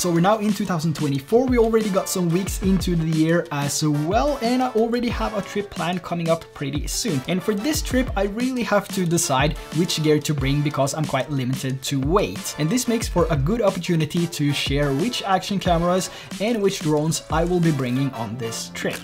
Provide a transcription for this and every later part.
So we're now in 2024, we already got some weeks into the year as well, and I already have a trip planned coming up pretty soon. And for this trip, I really have to decide which gear to bring because I'm quite limited to weight. And this makes for a good opportunity to share which action cameras and which drones I will be bringing on this trip.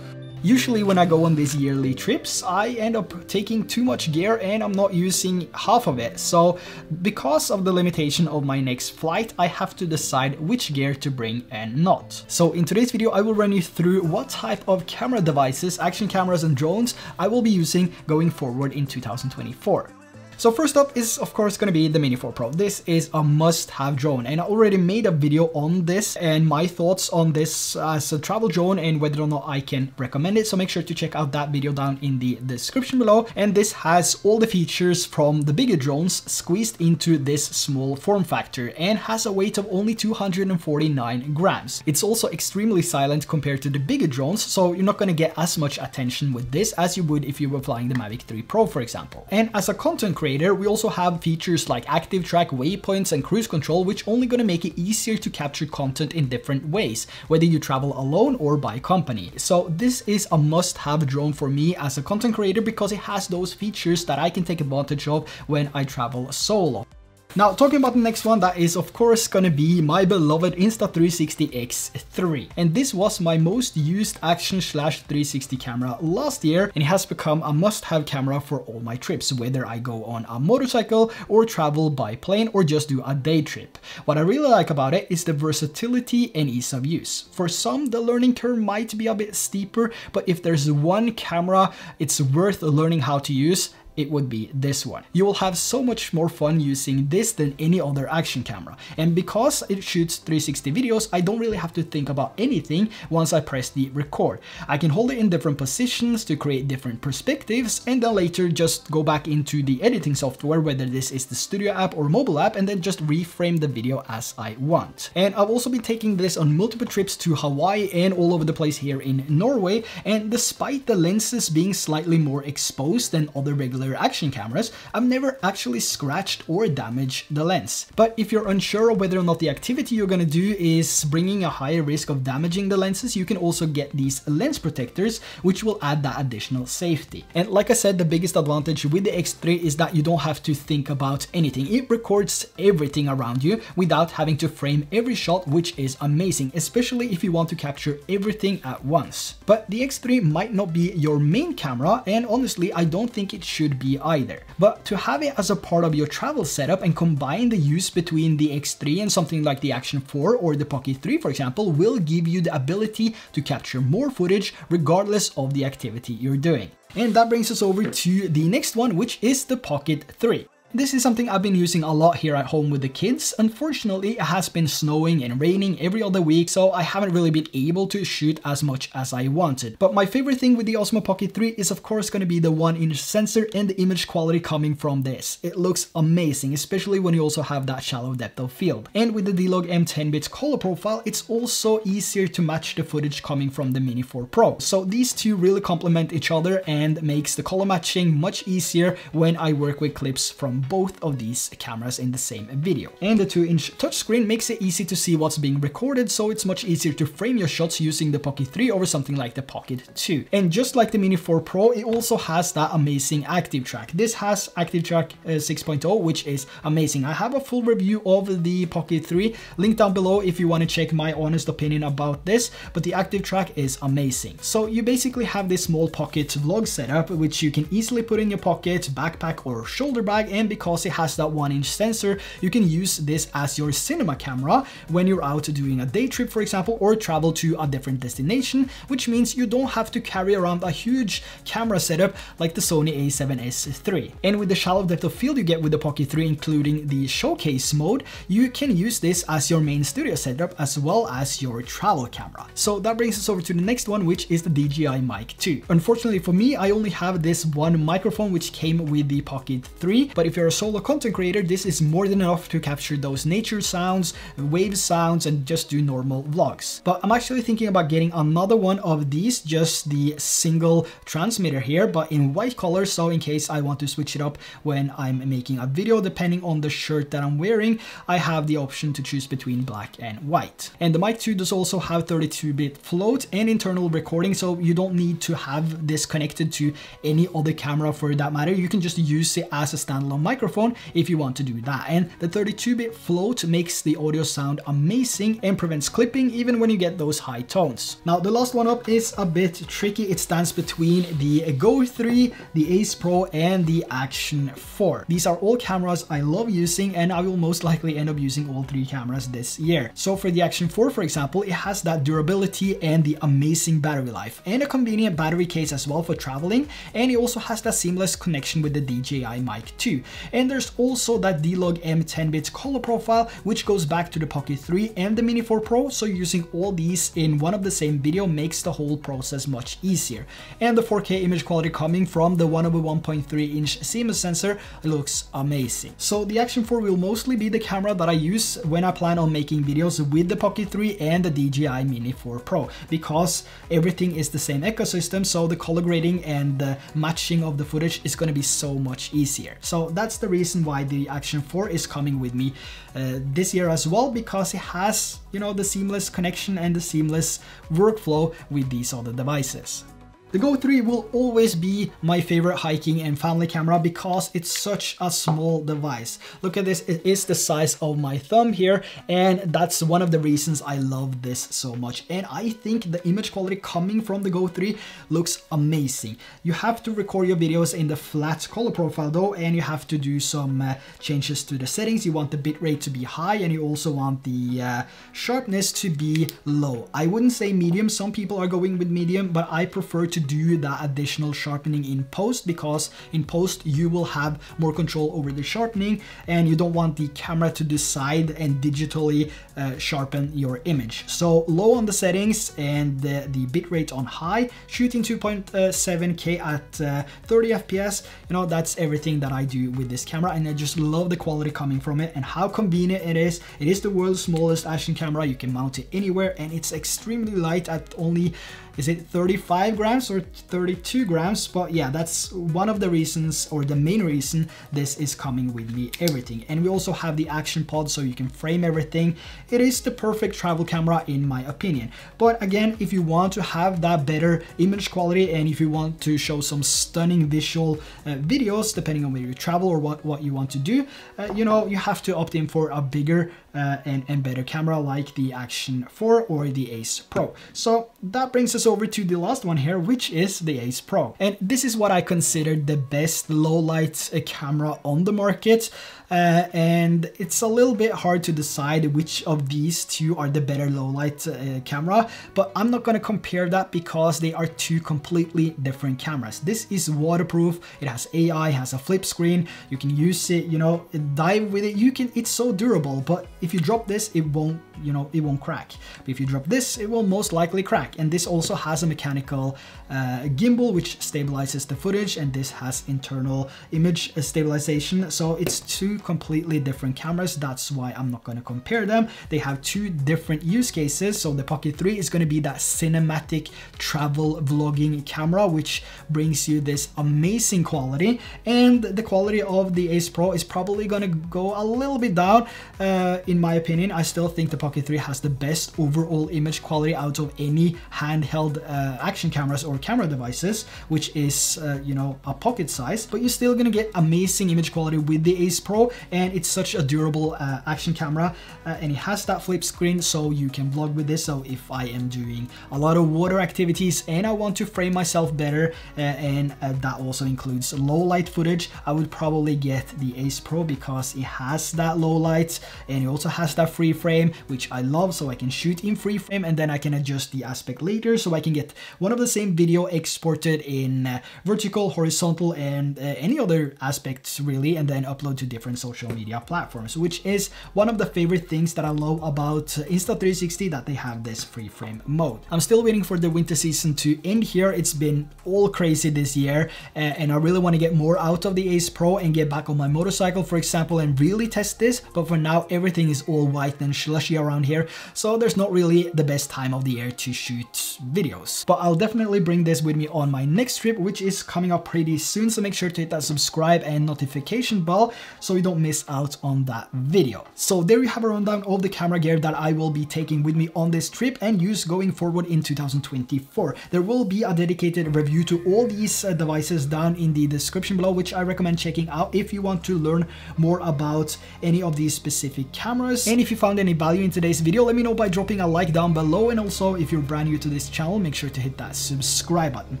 Usually when I go on these yearly trips, I end up taking too much gear and I'm not using half of it. So because of the limitation of my next flight, I have to decide which gear to bring and not. So in today's video, I will run you through what type of camera devices, action cameras and drones I will be using going forward in 2024. So first up is of course going to be the Mini 4 Pro. This is a must-have drone and I already made a video on this and my thoughts on this as a travel drone and whether or not I can recommend it. So make sure to check out that video down in the description below. And this has all the features from the bigger drones squeezed into this small form factor and has a weight of only 249 grams. It's also extremely silent compared to the bigger drones, so you're not going to get as much attention with this as you would if you were flying the Mavic 3 Pro, for example. And as a content creator, we also have features like active track waypoints and cruise control, which only gonna make it easier to capture content in different ways, whether you travel alone or by company. So this is a must-have drone for me as a content creator because it has those features that I can take advantage of when I travel solo. Now, talking about the next one, that is of course gonna be my beloved Insta360X3. And this was my most used action slash 360 camera last year, and it has become a must-have camera for all my trips, whether I go on a motorcycle or travel by plane or just do a day trip. What I really like about it is the versatility and ease of use. For some, the learning curve might be a bit steeper, but if there's one camera it's worth learning how to use, it would be this one. You will have so much more fun using this than any other action camera. And because it shoots 360 videos, I don't really have to think about anything once I press the record. I can hold it in different positions to create different perspectives and then later just go back into the editing software, whether this is the studio app or mobile app, and then just reframe the video as I want. And I've also been taking this on multiple trips to Hawaii and all over the place here in Norway. And despite the lenses being slightly more exposed than other regular regular action cameras, I've never actually scratched or damaged the lens. But if you're unsure of whether or not the activity you're gonna do is bringing a higher risk of damaging the lenses, you can also get these lens protectors, which will add that additional safety. And like I said, the biggest advantage with the X3 is that you don't have to think about anything. It records everything around you without having to frame every shot, which is amazing, especially if you want to capture everything at once. But the X3 might not be your main camera, and honestly, I don't think it should be either. But to have it as a part of your travel setup and combine the use between the X3 and something like the Action 4 or the Pocket 3 for example will give you the ability to capture more footage regardless of the activity you're doing. And that brings us over to the next one which is the Pocket 3. This is something I've been using a lot here at home with the kids. Unfortunately, it has been snowing and raining every other week, so I haven't really been able to shoot as much as I wanted. But my favorite thing with the Osmo Pocket 3 is of course going to be the 1-inch sensor and the image quality coming from this. It looks amazing, especially when you also have that shallow depth of field. And with the D-Log M10-bit color profile, it's also easier to match the footage coming from the Mini 4 Pro. So these two really complement each other and makes the color matching much easier when I work with clips from both of these cameras in the same video. And the 2-inch touchscreen makes it easy to see what's being recorded, so it's much easier to frame your shots using the Pocket 3 over something like the Pocket 2. And just like the Mini 4 Pro, it also has that amazing Active Track. This has Active Track uh, 6.0, which is amazing. I have a full review of the Pocket 3, link down below if you want to check my honest opinion about this, but the Active Track is amazing. So you basically have this small pocket vlog setup, which you can easily put in your pocket, backpack or shoulder bag, and because it has that one inch sensor, you can use this as your cinema camera when you're out doing a day trip, for example, or travel to a different destination, which means you don't have to carry around a huge camera setup like the Sony a7S III. And with the shallow depth of field you get with the Pocket 3, including the showcase mode, you can use this as your main studio setup as well as your travel camera. So that brings us over to the next one, which is the DJI Mic 2. Unfortunately for me, I only have this one microphone which came with the Pocket 3, but if you're you're a solo content creator, this is more than enough to capture those nature sounds, wave sounds, and just do normal vlogs. But I'm actually thinking about getting another one of these, just the single transmitter here, but in white color, so in case I want to switch it up when I'm making a video, depending on the shirt that I'm wearing, I have the option to choose between black and white. And the Mic 2 does also have 32-bit float and internal recording, so you don't need to have this connected to any other camera for that matter. You can just use it as a standalone microphone if you want to do that. And the 32-bit float makes the audio sound amazing and prevents clipping even when you get those high tones. Now the last one up is a bit tricky. It stands between the Go 3, the Ace Pro and the Action 4. These are all cameras I love using and I will most likely end up using all three cameras this year. So for the Action 4 for example, it has that durability and the amazing battery life and a convenient battery case as well for traveling and it also has that seamless connection with the DJI Mic 2. And there's also that D-Log M10-bit color profile which goes back to the Pocket 3 and the Mini 4 Pro so using all these in one of the same video makes the whole process much easier. And the 4K image quality coming from the one over 1.3 inch CMOS sensor looks amazing. So the Action 4 will mostly be the camera that I use when I plan on making videos with the Pocket 3 and the DJI Mini 4 Pro because everything is the same ecosystem so the color grading and the matching of the footage is going to be so much easier. So that's the reason why the Action 4 is coming with me uh, this year as well because it has you know the seamless connection and the seamless workflow with these other devices. The Go 3 will always be my favorite hiking and family camera because it's such a small device. Look at this, it is the size of my thumb here and that's one of the reasons I love this so much. And I think the image quality coming from the Go 3 looks amazing. You have to record your videos in the flat color profile though and you have to do some uh, changes to the settings. You want the bitrate to be high and you also want the uh, sharpness to be low. I wouldn't say medium, some people are going with medium, but I prefer to do that additional sharpening in post because in post you will have more control over the sharpening and you don't want the camera to decide and digitally uh, sharpen your image. So low on the settings and the, the bitrate on high, shooting 2.7K at uh, 30 FPS, you know, that's everything that I do with this camera and I just love the quality coming from it and how convenient it is. It is the world's smallest action camera, you can mount it anywhere and it's extremely light at only is it 35 grams or 32 grams but yeah that's one of the reasons or the main reason this is coming with me everything. And we also have the action pod so you can frame everything. It is the perfect travel camera in my opinion. But again if you want to have that better image quality and if you want to show some stunning visual uh, videos depending on where you travel or what what you want to do uh, you know you have to opt in for a bigger uh, and, and better camera like the Action 4 or the Ace Pro. So that brings us over to the last one here, which is the Ace Pro. And this is what I consider the best low light camera on the market. Uh, and it's a little bit hard to decide which of these two are the better low light uh, camera, but I'm not gonna compare that because they are two completely different cameras. This is waterproof, it has AI, has a flip screen, you can use it, you know, dive with it, you can, it's so durable, but if you drop this, it won't, you know, it won't crack. But if you drop this, it will most likely crack. And this also has a mechanical uh, gimbal, which stabilizes the footage, and this has internal image stabilization. So it's two completely different cameras. That's why I'm not going to compare them. They have two different use cases. So the Pocket 3 is going to be that cinematic travel vlogging camera, which brings you this amazing quality. And the quality of the Ace Pro is probably going to go a little bit down. Uh, in my opinion, I still think the Pocket 3 has the best overall image quality out of any handheld uh, action cameras or camera devices, which is, uh, you know, a pocket size, but you're still gonna get amazing image quality with the Ace Pro and it's such a durable uh, action camera uh, and it has that flip screen so you can vlog with this. So if I am doing a lot of water activities and I want to frame myself better uh, and uh, that also includes low light footage, I would probably get the Ace Pro because it has that low light and it also has that free frame, which I love so I can shoot in free frame and then I can adjust the aspect later so I can get one of the same video exported in uh, vertical, horizontal and uh, any other aspects really and then upload to different social media platforms which is one of the favorite things that I love about Insta360 that they have this free frame mode. I'm still waiting for the winter season to end here. It's been all crazy this year uh, and I really want to get more out of the Ace Pro and get back on my motorcycle for example and really test this but for now everything is all white and slushy around here so there's not really the best time of the year to shoot videos. But I'll definitely bring this with me on my next trip which is coming up pretty soon so make sure to hit that subscribe and notification bell so you don't miss out on that video. So there you have a rundown of the camera gear that I will be taking with me on this trip and use going forward in 2024. There will be a dedicated review to all these uh, devices down in the description below which I recommend checking out if you want to learn more about any of these specific cameras. And if you found any value in today's video, let me know by dropping a like down below and also if you're brand new to this channel, make sure to hit that subscribe button.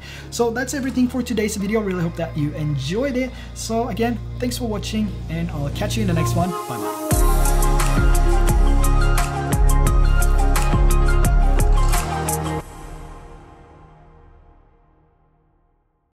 So that's everything for today's video. Really hope that you enjoyed it. So again, thanks for watching and I'll catch you in the next one. Bye bye.